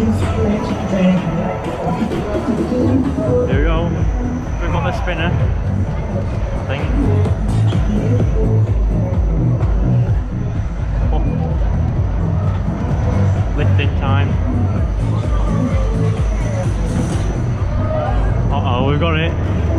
There we go. We've got the spinner thing. Oh. Lifted time. Uh oh, we've got it.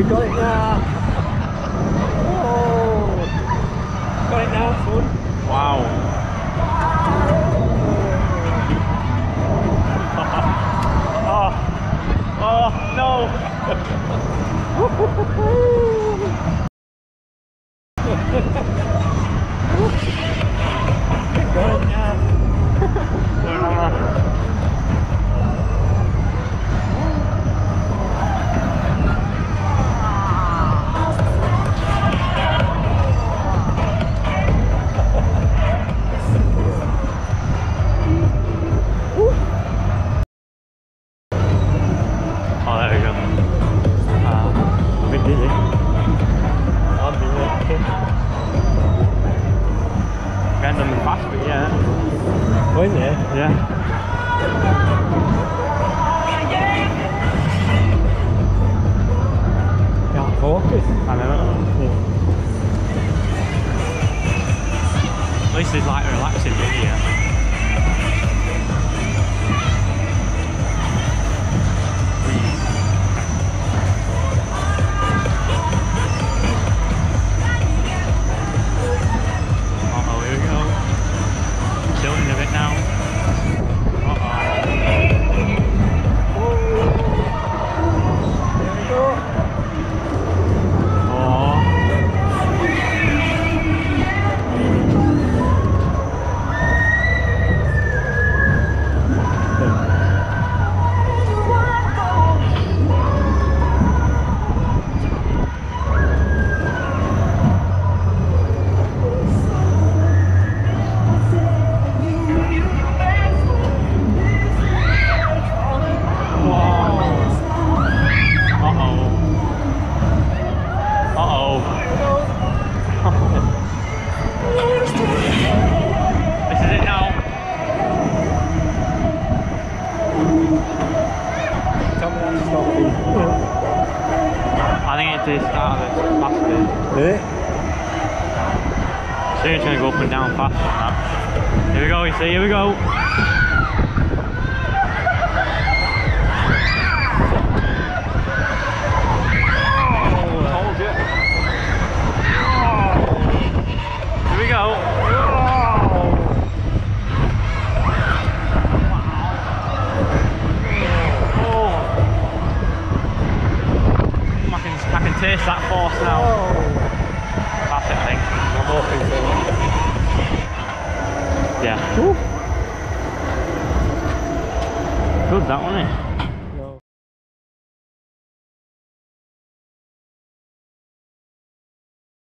We got it now. Least it's like a relaxing video. Think it's start of it faster. Is it? Soon it's going to go up and down fast. Here we go, you see, here we go. Told you. Here we go. Oh. I can, I can taste that force now. That's it, I think. I'm hoping so. Yeah. Good that, wasn't it?